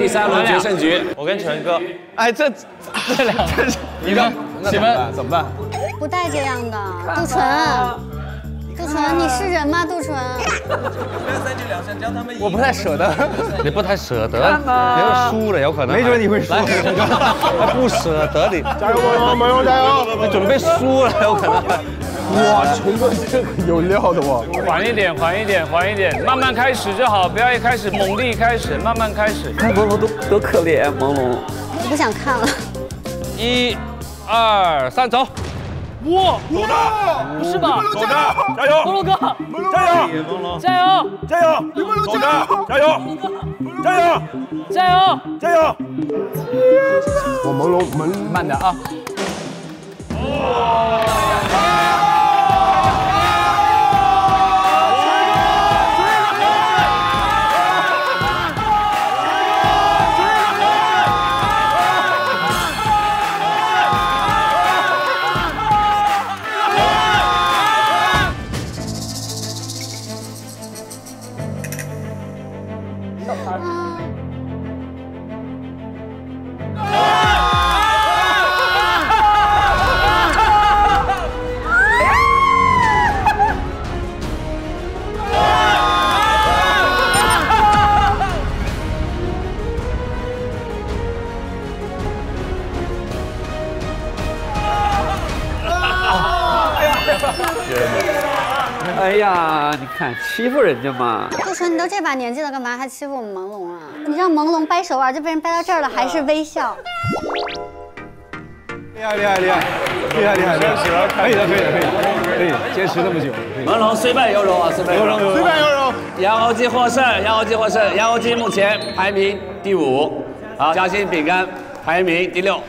第三轮决胜局，我跟陈哥，哎，这这两个，你们你们？怎么办？不带这样的，杜淳，杜淳，你是人吗？杜淳，我不太舍得，你不太舍得，你要输了有可能，没准你会输。来陈哥，不舍得你，加油，萌萌加油！你准备输了有可能。哇，陈哥这个有料的哇！缓一点，缓一点，缓一点，慢慢开始就好，不要一开始猛力开始，慢慢开始。看朦胧多多可怜，朦胧。我不想看了。一、二、三，走！哇，走的，不是吧？走的，加油！朦胧哥，加油！加油，加油！走着，加油！加油！加油！加油！我朦胧朦慢点啊。essa. Yeah. 哎呀，你看欺负人家嘛。杜淳，你都这把年纪了，干嘛还欺负我们朦胧啊？你让朦胧掰手腕，就被人掰到这儿了，还是微笑。厉害厉害厉害厉害厉害！坚持了，可以的可以的可以的可以，坚持那么久。朦胧虽败犹荣啊，虽败犹荣。虽败犹荣。杨欧基获胜，杨欧基获胜，杨欧基目前排名第五，好，夹心饼干排名第六。